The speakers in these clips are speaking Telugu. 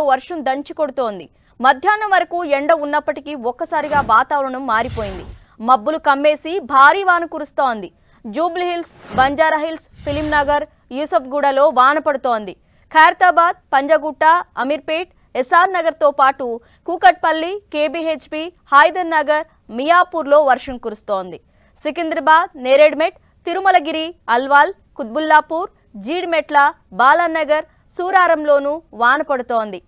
ప్రాంతాల్లో వర్షం దంచి కొడుతోంది. మధ్యాహ్నం వరకు ఎండ ఉన్నప్పటికీ ఒక్కసారిగా వాతావరణం మారిపోయింది. మబ్బులు కమ్మేసి భారీ వాన కురుస్తోంది. జూబ్లీ హిల్స్ బంజారా హిల్స్ యూసఫ్గూడలో వాన పడుతోంది. ఖైరతాబాద్ పంజగుట్ట అమీర్పేట్ ఎస్ఆర్ నగర్తో పాటు కూకట్పల్లి కేబీహెచ్పి హైదర్ నగర్ మియాపూర్లో వర్షం కురుస్తోంది. సికింద్రాబాద్ నేరేడ్మెట్ తిరుమలగిరి అల్వాల్ కుత్బుల్లాపూర్ జీడిమెట్ల బాలానగర్ సూరారంలోనూ వాన పడుతోంది.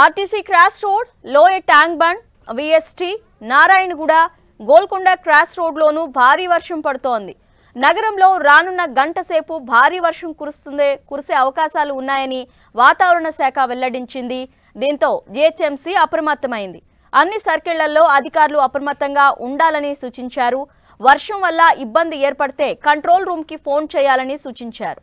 ఆర్టీసీ క్రాస్ రోడ్ లోయ tank bund VST Narayanguda Golconda cross రోడ్లోనూ భారీ వర్షం పడుతోంది. నగరంలో రానున్న గంట సేపు భారీ వర్షం కురుస్తుందే కురిసే అవకాశాలు ఉన్నాయని వాతావరణ శాఖ వెల్లడించింది. దీంతో జీహెచ్ఎంసీ అప్రమత్తమైంది. అన్ని సర్కిళ్ళలో అధికారులు అప్రమత్తంగా ఉండాలని సూచించారు. వర్షం వల్ల ఇబ్బంది ఏర్పడితే కంట్రోల్ రూమ్కి ఫోన్ చేయాలని సూచించారు.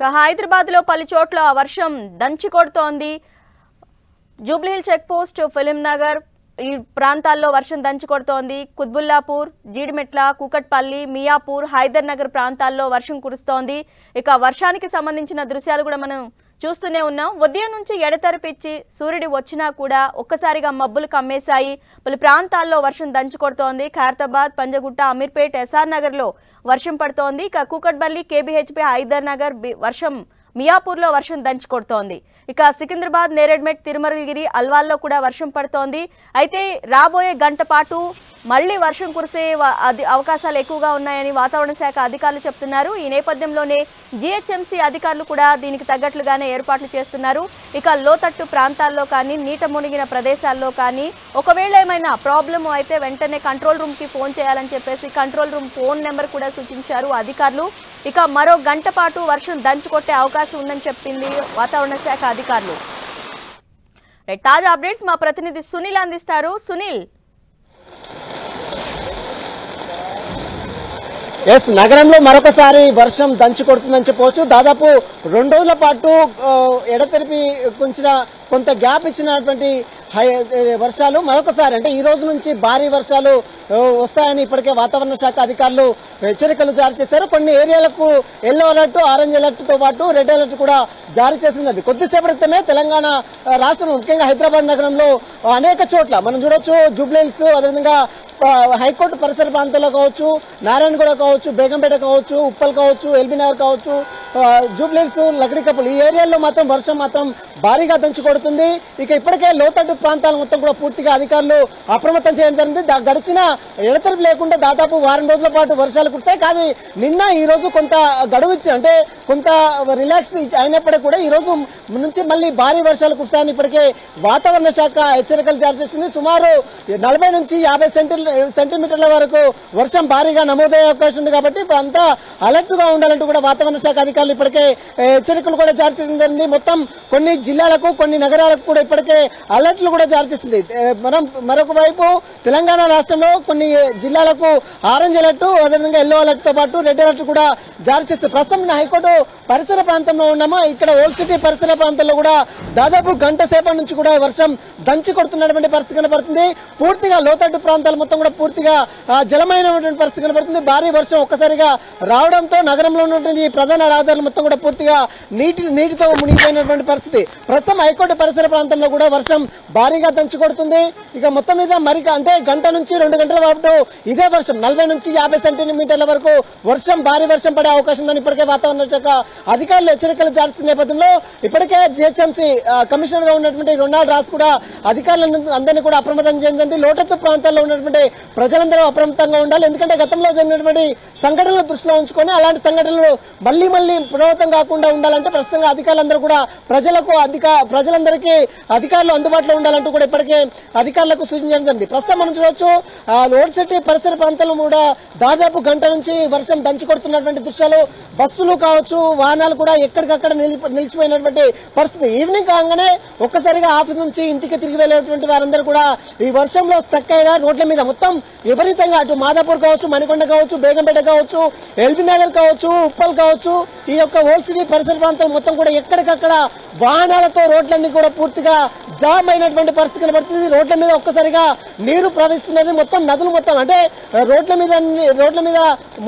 ఇక హైదరాబాద్లో పలు చోట్ల వర్షం దంచి కొడుతోంది Jubilee Hill check post film Nagar ఈ ప్రాంతాల్లో వర్షం దంచి కొడుతోంది కుత్బుల్లాపూర్ జీడిమెట్ల కూకట్పల్లి మియాపూర్ హైదర్ నగర్ ప్రాంతాల్లో వర్షం కురుస్తోంది. ఇక వర్షానికి సంబంధించిన దృశ్యాలు కూడా మనం చూస్తూనే ఉన్నాం. ఉదయం నుంచి ఎడతెరపిచ్చి సూర్యుడు వచ్చినా కూడా ఒక్కసారిగా మబ్బులు కమ్మేశాయి. పలు ప్రాంతాల్లో వర్షం దంచి కొడుతోంది ఖైరతాబాద్ పంజగుట్ట అమీర్పేట్ ఎస్ఆర్ నగర్లో వర్షం పడుతోంది. ఇక కూకట్పల్లి కేబీహెచ్పీ హైదర్ నగర్ బి- వర్షం మియాపూర్లో వర్షం దంచి కొడుతోంది ఇక సికింద్రాబాద్ నేరేడ్మెట్ తిరుమలగిరి అల్వాల్లో కూడా వర్షం పడుతోంది. అయితే రాబోయే గంట పాటు మళ్ళీ వర్షం కురిసే అవకాశాలు ఎక్కువగా ఉన్నాయని వాతావరణ శాఖ అధికారులు చెప్తున్నారు. ఈ నేపథ్యంలోనే జీహెచ్ఎంసీ అధికారులు కూడా దీనికి తగ్గట్లుగానే ఏర్పాట్లు చేస్తున్నారు. ఇక లోతట్టు ప్రాంతాల్లో కానీ నీట మునిగిన ప్రదేశాల్లో కానీ ఒకవేళ ఏమైనా ప్రాబ్లం అయితే వెంటనే కంట్రోల్ రూమ్కి ఫోన్ చేయాలని చెప్పేసి కంట్రోల్ రూమ్ ఫోన్ నెంబర్ కూడా సూచించారు అధికారులు. ఇక మరో గంట పాటు వర్షం దంచుకొట్టే అవకాశం ఉందని చెప్పింది వాతావరణ శాఖ అధికారులు. తాజా అప్డేట్స్ మా ప్రతినిధి సునీల్ అందిస్తారు. సునీల్ ఎస్ నగరంలో మరొకసారి వర్షం దంచి కొడుతుందని చెప్పవచ్చు. దాదాపు రెండు రోజుల పాటు ఎడతెరిపి కొంచిన కొంత గ్యాప్ ఇచ్చినటువంటి హై వర్షాలు మరొకసారి అంటే ఈ రోజు నుంచి భారీ వర్షాలు వస్తాయని ఇప్పటికే వాతావరణ శాఖ అధికారులు హెచ్చరికలు జారీ చేశారు. కొన్ని ఏరియాలకు ఎల్లో అలర్ట్ ఆరెంజ్ అలర్ట్తో పాటు రెడ్ అలర్ట్ కూడా జారీ చేసినది కొద్దిసేపటి క్రితమే తెలంగాణ రాష్ట్రం ముఖ్యంగా హైదరాబాద్ నగరంలో అనేక చోట్ల మనం చూడొచ్చు జూబ్లీహిల్స్ అదేవిధంగా హైకోర్టు పరిసర ప్రాంతాల్లో కావచ్చు నారాయణగూడ కావచ్చు బేగంపేట కావచ్చు ఉప్పల్ కావచ్చు ఎల్బీనగర్ కావచ్చు ఆ, జూబ్లీహిల్స్ లకడీ కప్పులు ఈ ఏరియాల్లో మాత్రం వర్షం మాత్రం భారీగా దంచుకోవడం కొడుతుంది ఇక ఇప్పటికే లోతట్టు ప్రాంతాలు మొత్తం కూడా పూర్తిగా అధికారులు అప్రమత్తం చేయడం జరిగింది. గడిచిన ఎడతెరిపి లేకుండా దాదాపు వారం రోజుల పాటు వర్షాలు కురిశాయి. కానీ నిన్న ఈ రోజు కొంత గడువు ఇచ్చి అంటే కొంత రిలాక్స్ అయినప్పటికీ కూడా ఈ రోజు నుంచి మళ్ళీ భారీ వర్షాలు కురుస్తాయని ఇప్పటికే వాతావరణ శాఖ హెచ్చరికలు జారీ చేసింది. సుమారు నలభై నుంచి యాభై సెంటీ సెంటీమీటర్ల వరకు వర్షం భారీగా నమోదయ్యే అవకాశం ఉంది కాబట్టి ఇప్పుడు అంతా అలర్ట్గా ఉండాలంటూ కూడా వాతావరణ శాఖ అధికారులు ఇప్పటికే హెచ్చరికలు కూడా జారీ చేసిందండి మొత్తం కొన్ని జిల్లాలకు కొన్ని నగరాలకు కూడా ఇప్పటికే అలర్ట్లు కూడా జారీ చేసింది. మనం మరొక వైపు తెలంగాణ రాష్ట్రంలో కొన్ని జిల్లాలకు ఆరెంజ్ అలర్ట్ అదేవిధంగా ఎల్లో అలర్ట్తో పాటు రెడ్ అలర్ట్ కూడా జారీ చేస్తుంది ప్రస్తుతం నేను హైకోర్టు పరిసర ప్రాంతంలో ఉన్నామా? ఇక్కడ ఓల్డ్ సిటీ పరిసర ప్రాంతంలో కూడా దాదాపు గంట సేపటి నుంచి కూడా వర్షం దంచి కొడుతున్నటువంటి పరిస్థితి కనబడుతుంది పూర్తిగా లోతట్టు ప్రాంతాలు మొత్తం కూడా పూర్తిగా జలమైనటువంటి పరిస్థితి కనబడుతుంది భారీ వర్షం ఒక్కసారిగా రావడంతో నగరంలో ఉన్నటువంటి ప్రధాన రహదారులు మొత్తం కూడా పూర్తిగా నీటి నీటితో మునిగిపోయినటువంటి పరిస్థితి. ప్రస్తుతం హైకోర్టు పరిసర ప్రాంతంలో కూడా వర్షం భారీగా దంచి కొడుతుంది. ఇక మొత్తం మీద మరి అంటే గంట నుంచి రెండు గంటల పాటు ఇదే వర్షం. నలభై నుంచి యాభై సెంటీమీటర్ల వరకు వర్షం భారీ వర్షం పడే అవకాశం ఉందని ఇప్పటికే వాతావరణ శాఖ అధికారులు హెచ్చరికలు జారీ నేపథ్యంలో ఇప్పటికే జిహెచ్ఎంసీ కమిషనర్గా ఉన్నటువంటి రొనాల్డ్ రాస్ కూడా అధికారులను అందరినీ కూడా అప్రమత్తం చేసింది లోటత్తు ప్రాంతాల్లో ఉన్నటువంటి ప్రజలందరూ అప్రమత్తంగా ఉండాలి. ఎందుకంటే గతంలో జరిగినటువంటి సంఘటనలు దృష్టిలో ఉంచుకొని అలాంటి సంఘటనలు మళ్ళీ మళ్ళీ పునరావృతం కాకుండా ఉండాలంటే ప్రస్తుతంగా అధికారులందరూ కూడా ప్రజలకు అధిక ప్రజలందరూ ప్రజలందరికీ అధికారులు అందుబాటులో ఉండాలంటూ కూడా ఇప్పటికే అధికారులకు సూచించడం జరిగింది. ప్రస్తుతం మనం చూడొచ్చు లోడ్ సిటీ పరిసర ప్రాంతాలు కూడా దాదాపు గంట నుంచి వర్షం దంచి కొడుతున్నటువంటి దృశ్యాలు. బస్సులు కావచ్చు వాహనాలు కూడా ఎక్కడికక్కడ నిలిచిపోయినటువంటి పరిస్థితి. ఈవినింగ్ కాగానే ఒక్కసారిగా ఆఫీస్ నుంచి ఇంటికి తిరిగి వెళ్ళేటువంటి వారందరూ కూడా ఈ వర్షంలో స్టక్ అయిన రోడ్ల మీద మొత్తం విపరీతంగా అటు మాదాపూర్ కావచ్చు మణికొండ కావచ్చు బేగంపేట కావచ్చు ఎల్బీ నగర్ కావచ్చు ఉప్పల్ కావచ్చు ఈ యొక్క ఓల్సిటీ పరిసర ప్రాంతం మొత్తం కూడా ఎక్కడికక్కడ వాహనాలతో రోడ్లన్నీ కూడా పూర్తిగా జామ్ అయినటువంటి పరిస్థితి కనబడుతుంది. రోడ్ల మీద ఒక్కసారిగా నీరు ప్రవహిస్తున్నది. మొత్తం నదులు మొత్తం అంటే రోడ్ల మీద రోడ్ల మీద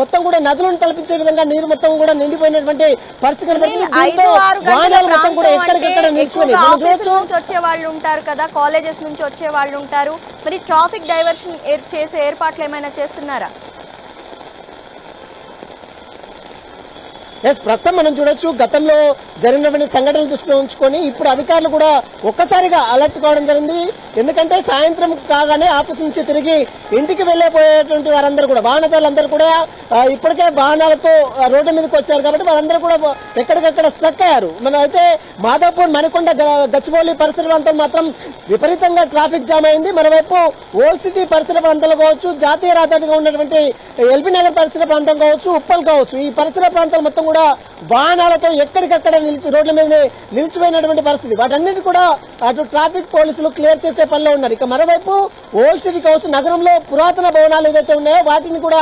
మొత్తం కూడా నదులను తలపించే విధంగా నీరు మొత్తం కూడా నిండిపోయినటువంటి పరిస్థితి కనబడుతుంది. దీంతో వాహనాలు మొత్తం కూడా ఎక్కడికక్కడ వచ్చే వాళ్ళు ఉంటారు కదా కాలేజెస్ నుంచి వచ్చే వాళ్ళు ఉంటారు. మరి ట్రాఫిక్ డైవర్షన్ చేసే ఏర్పాట్లు ఏమైనా చేస్తున్నారా? ఎస్ ప్రస్తుతం మనం చూడొచ్చు గతంలో జరిగినటువంటి సంఘటనలు దృష్టిలో ఉంచుకొని ఇప్పుడు అధికారులు కూడా ఒక్కసారిగా అలర్ట్ కావడం జరిగింది. ఎందుకంటే సాయంత్రం కాగానే ఆఫీస్ నుంచి తిరిగి ఇంటికి వెళ్ళిపోయేటువంటి వారందరూ కూడా వాహనదారులందరూ కూడా ఇప్పటికే వాహనాలతో రోడ్డు మీదకి వచ్చారు కాబట్టి వారందరూ కూడా ఎక్కడికక్కడ స్ట్రక్ అయ్యారు. మనం అయితే మాదాపూర్ మణికొండ గ- గచ్చిబౌలి పరిసర ప్రాంతం మాత్రం విపరీతంగా ట్రాఫిక్ జామ్ అయింది. మరోవైపు ఓల్డ్ సిటీ పరిసర ప్రాంతాలు కావచ్చు జాతీయ రాజధానిగా ఉన్నటువంటి ఎల్బీ నగర్ పరిసర ప్రాంతం కావచ్చు ఉప్పల్ కావచ్చు. ఈ పరిసర ప్రాంతాలు మొత్తం కూడా వాహనాలతో ఎక్కడికక్కడ నిలిచి రోడ్ల మీద నిలిచిపోయినటువంటి పరిస్థితి. వాటన్నిటి కూడా అటు ట్రాఫిక్ పోలీసులు క్లియర్ చేసే పనిలో ఉన్నారు. ఇక మరోవైపు ఓల్డ్ సిటీ కావచ్చు నగరంలో పురాతన భవనాలు ఏదైతే ఉన్నాయో వాటిని కూడా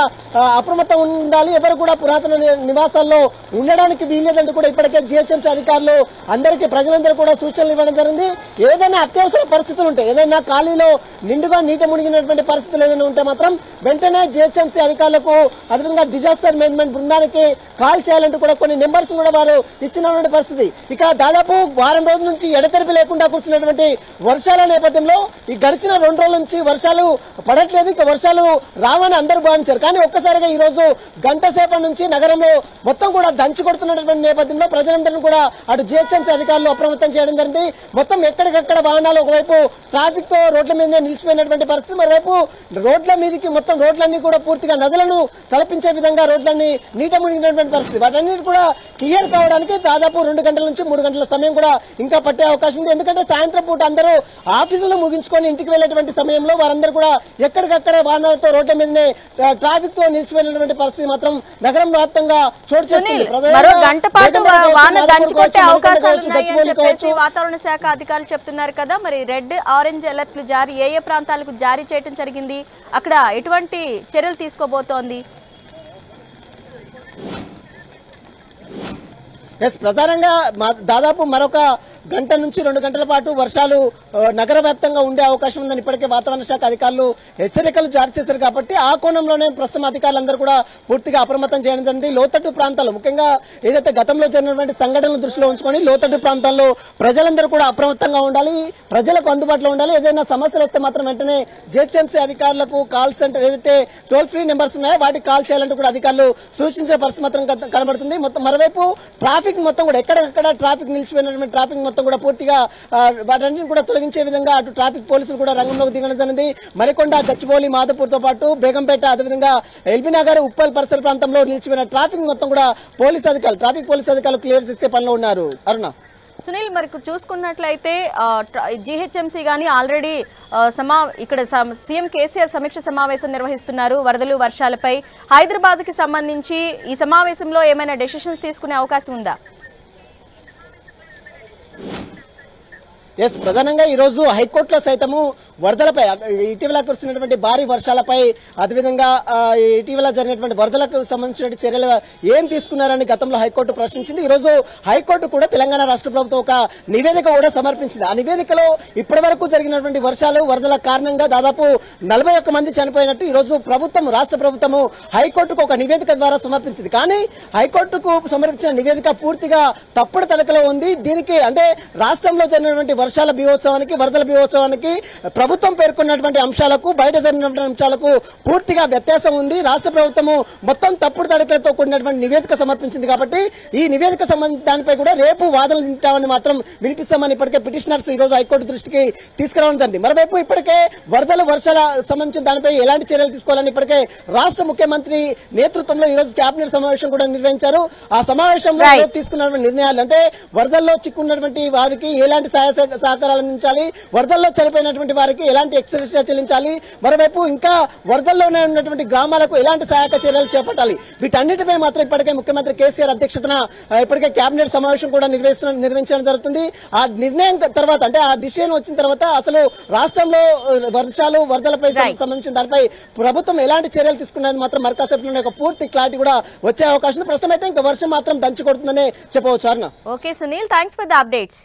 అప్రమత్తం ఉండాలి. ఎవరు కూడా పురాతన నివాసాల్లో ఉండడానికి వీల్లేదంటూ కూడా ఇప్పటికే జిహెచ్ఎంసీ అధికారులు అందరికీ ప్రజలందరూ కూడా సూచనలు ఇవ్వడం జరిగింది. ఏదైనా అత్యవసర పరిస్థితులు ఉంటాయి ఏదైనా ఖాళీలో నిండుగా నీట మునిగినటువంటి పరిస్థితులు ఏదైనా ఉంటే మాత్రం వెంటనే జిహెచ్ఎంసీ అధికారులకు అదేవిధంగా డిజాస్టర్ మేనేజ్మెంట్ బృందానికి కాల్ చేయాలంటూ కూడా కొన్ని నెంబర్స్ కూడా వారు ఇచ్చినటువంటి పరిస్థితి. ఇక దాదాపు వారం రోజుల నుంచి ఎడతెరిపి లేకుండా కూర్చున్నటువంటి వర్షాల నేపథ్యంలో ఈ గడిచిన రెండు రోజుల నుంచి వర్షాలు పడట్లేదు. ఇక వర్షాలు రావని అందరూ భావించారు. కానీ ఒక్కసారిగా ఈ రోజు గంట సేపటి నుంచి నగరంలో మొత్తం కూడా దంచి కొడుతున్నటువంటి నేపథ్యంలో ప్రజలందరినీ కూడా అటు జిహెచ్ఎంసీ అధికారులు అప్రమత్తం చేయడం జరిగింది. మొత్తం ఎక్కడికక్కడ వాహనాలు ఒకవైపు ట్రాఫిక్తో రోడ్ల మీద నిలిచిపోయినటువంటి పరిస్థితి. మరోవైపు రోడ్ల మీదకి మొత్తం రోడ్లన్నీ కూడా పూర్తిగా నదులను తలపించే విధంగా రోడ్లన్నీ నీట మునిగినటువంటి పరిస్థితి. వాటన్నిటి కూడా క్లియర్ కావడానికి దాదాపు రెండు గంటల నుంచి మూడు గంటల సమయం కూడా ఇంకా పట్టే అవకాశం ఉంది. ఎందుకంటే సాయంత్రం పూట అందరూ ఆఫీసులు ముగించుకొని ఇంటికి వెళ్ళేటువంటి సమయంలో వారందరూ కూడా ఎక్కడికక్కడ వాహనాలతో రోడ్ల మీదనే ట్రాఫిక్తో నిలిచిపోయినటువంటి పరిస్థితి మాత్రం నగరం వ్యాప్తంగా చోటు కావచ్చు. వాతావరణ శాఖ అధికారులు చెప్తున్నారు కదా. మరి రెడ్ ఆరెంజ్ అలర్ట్లు జారీ ఏ ఏ ప్రాంతాలకు జారీ చేయడం జరిగింది? అక్కడ ఎటువంటి చర్యలు తీసుకోబోతోంది? ఎస్ ప్రధానంగా దాదాపు మరొక గంట నుంచి రెండు గంటల పాటు వర్షాలు నగర వ్యాప్తంగా ఉండే అవకాశం ఉందని ఇప్పటికే వాతావరణ శాఖ అధికారులు హెచ్చరికలు జారీ చేశారు కాబట్టి ఆ కోణంలోనే ప్రస్తుతం అధికారులందరూ కూడా పూర్తిగా అప్రమత్తం చేయడం జరిగింది. లోతట్టు ప్రాంతాలు ముఖ్యంగా ఏదైతే గతంలో జరిగినటువంటి సంఘటనలు దృష్టిలో ఉంచుకొని లోతట్టు ప్రాంతాల్లో ప్రజలందరూ కూడా అప్రమత్తంగా ఉండాలి ప్రజలకు అందుబాటులో ఉండాలి. ఏదైనా సమస్యలు వస్తే మాత్రం వెంటనే జిహెచ్ఎంసీ అధికారులకు కాల్ సెంటర్ ఏదైతే టోల్ ఫ్రీ నెంబర్స్ ఉన్నాయో వాటికి కాల్ చేయాలంటూ కూడా అధికారులు సూచించిన పరిస్థితి మాత్రం కనబడుతుంది. మొత్తం మరోవైపు ట్రాఫిక్ మొత్తం కూడా ఎక్కడెక్కడ ట్రాఫిక్ నిలిచిపోయినటువంటి ట్రాఫిక్ మొత్తం కూడా పూర్తిగా వాటన్నింటిని కూడా తొలగించే విధంగా అటు ట్రాఫిక్ పోలీసులు కూడా రంగంలోకి దిగడం జరిగింది. మరికొండ గచ్చిబౌలి మాధపూర్తో పాటు బేగంపేట అదేవిధంగా ఎల్బీ నగర్ ఉప్పల్ పరిసర ప్రాంతంలో నిలిచిపోయిన ట్రాఫిక్ మొత్తం కూడా పోలీస్ అధికారులు ట్రాఫిక్ పోలీస్ అధికారులు క్లియర్ చేసే పనిలో ఉన్నారు. అరుణ. సునీల్ మరి చూసుకున్నట్లయితే జీహెచ్ఎంసీ కానీ ఆల్రెడీ సమా ఇక్కడ సీఎం కేసీఆర్ సమీక్ష సమావేశం నిర్వహిస్తున్నారు వరదలు వర్షాలపై. హైదరాబాద్కి సంబంధించి ఈ సమావేశంలో ఏమైనా డెసిషన్స్ తీసుకునే అవకాశం ఉందా? ఎస్ ప్రధానంగా ఈరోజు హైకోర్టులో సైతము వరదలపై ఇటీవల కురిసినటువంటి భారీ వర్షాలపై అదేవిధంగా ఇటీవల జరిగినటువంటి వరదలకు సంబంధించిన చర్యలు ఏం తీసుకున్నారని గతంలో హైకోర్టు ప్రశ్నించింది. ఈ రోజు హైకోర్టు కూడా తెలంగాణ రాష్ట్ర ప్రభుత్వం ఒక నివేదిక కూడా సమర్పించింది. ఆ నివేదికలో ఇప్పటి వరకు జరిగినటువంటి వర్షాలు వరదల కారణంగా దాదాపు నలభై ఒక్క మంది చనిపోయినట్టు ఈ రోజు ప్రభుత్వం రాష్ట్ర ప్రభుత్వము హైకోర్టుకు ఒక నివేదిక ద్వారా సమర్పించింది. కానీ హైకోర్టుకు సమర్పించిన నివేదిక పూర్తిగా తప్పుడు తనకలో ఉంది. దీనికి అంటే రాష్ట్రంలో జరిగినటువంటి వర్షాల బీభోత్సవానికి వరదల బీభోత్సవానికి ప్రభుత్వం పేర్కొన్నటువంటి అంశాలకు బయట జరిగినటువంటి అంశాలకు పూర్తిగా వ్యత్యాసం ఉంది. రాష్ట్ర ప్రభుత్వము మొత్తం తప్పుడు తడకలతో కూడినటువంటి నివేదిక సమర్పించింది కాబట్టి ఈ నివేదిక సంబంధించి దానిపై కూడా రేపు వాదనలు వింటామని మాత్రం వినిపిస్తామని ఇప్పటికే పిటిషనర్స్ ఈ రోజు హైకోర్టు దృష్టికి తీసుకురావడం జరిగింది. మరోవైపు ఇప్పటికే వరదలు వర్షాల సంబంధించిన దానిపై ఎలాంటి చర్యలు తీసుకోవాలని ఇప్పటికే రాష్ట్ర ముఖ్యమంత్రి నేతృత్వంలో ఈ రోజు కేబినెట్ సమావేశం కూడా నిర్వహించారు. ఆ సమావేశంలో తీసుకున్నటువంటి నిర్ణయాలు అంటే వరదల్లో చిక్కున్నటువంటి వారికి ఎలాంటి సహాయ సహ- సహకారాలు అందించాలి? వరదల్లో చనిపోయినటువంటి వారికి ఎలాంటి ఎక్స్రెస్ చెల్లించాలి. మరోవైపు ఇంకా వరదల్లోనే ఉన్నటువంటి గ్రామాలకు ఎలాంటి సహాయక చర్యలు చేపట్టాలి? వీటన్నిటిపై మాత్రం ఇప్పటికే ముఖ్యమంత్రి కేసీఆర్ అధ్యక్షతన ఇప్పటికే కేబినెట్ సమావేశం కూడా నిర్వహిస్తున్న నిర్వహించడం జరుగుతుంది. ఆ నిర్ణయం తర్వాత అంటే ఆ డిసిషన్ వచ్చిన తర్వాత అసలు రాష్ట్రంలో వర్షాలు వరదలపై. సంబంధించిన దానిపై ప్రభుత్వం ఎలాంటి చర్యలు తీసుకున్నది మాత్రం మరకాసేపులోనే ఒక పూర్తి క్లారిటీ కూడా వచ్చే అవకాశం ప్రస్తుతం అయితే ఇంకా వర్షం మాత్రం దంచి కొడుతుందనే చెప్పవచ్చు అన్న okay Sunil thanks for the updates